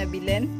nabilin.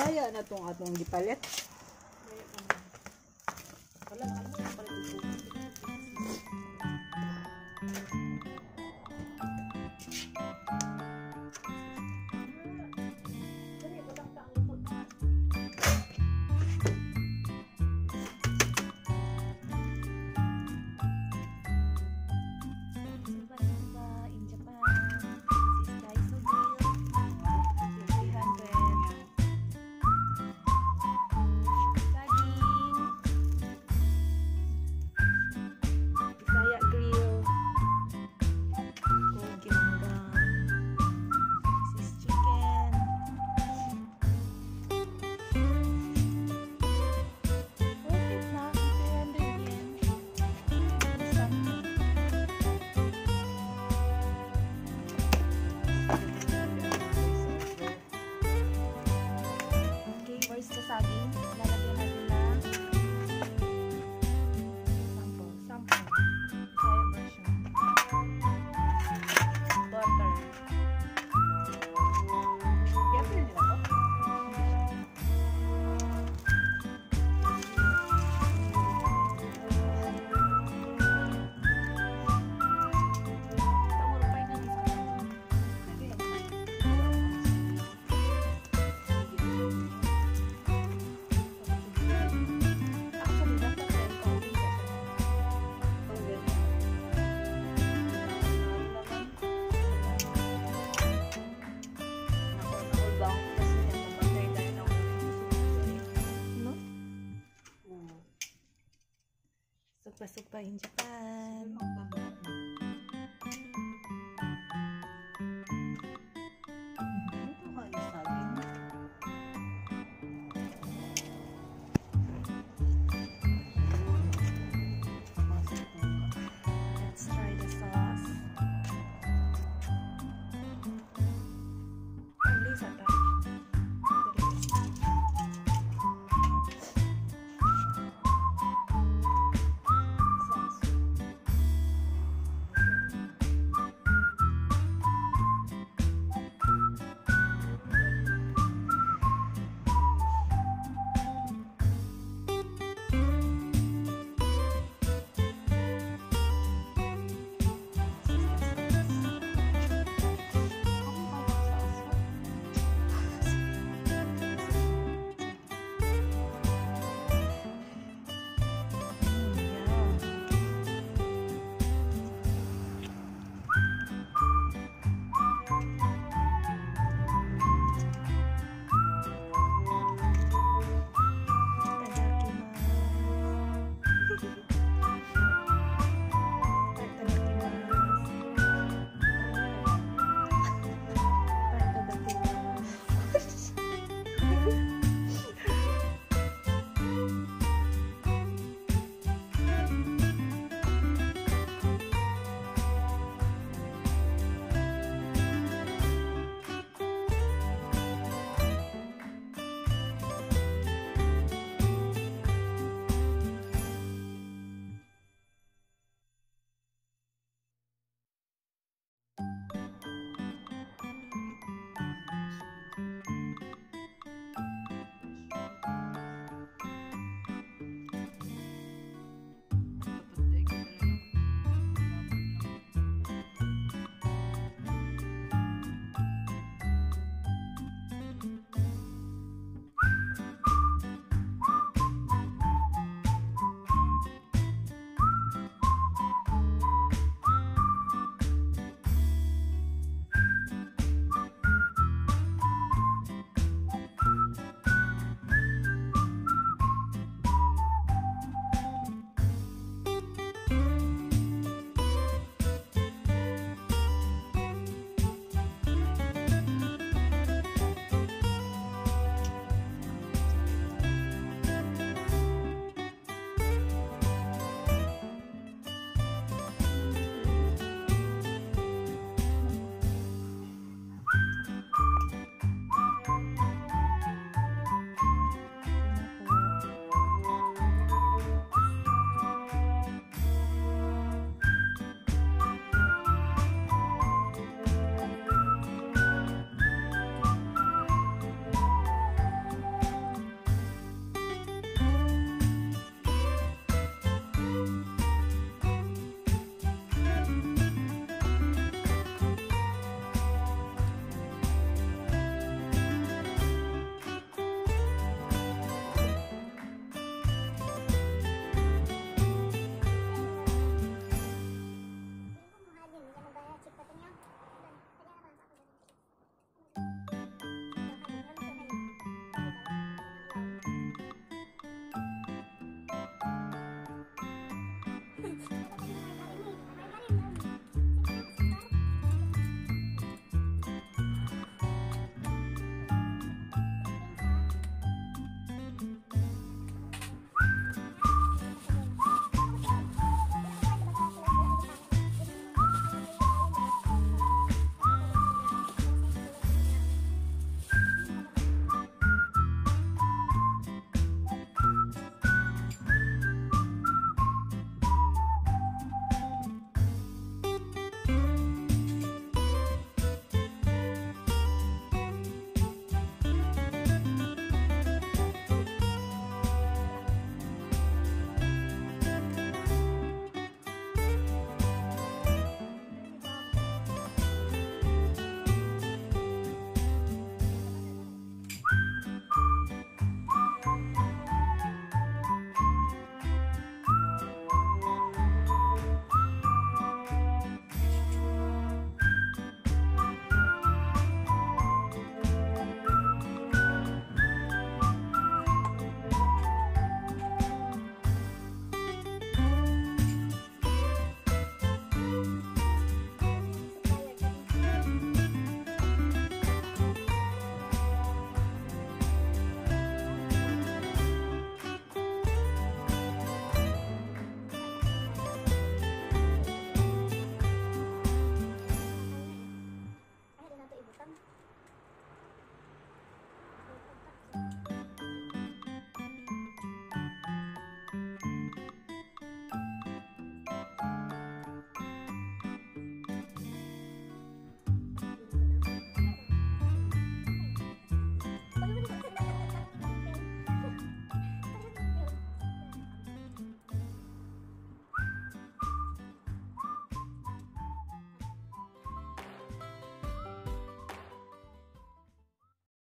Malaya na tong atong gipalit. Bayi.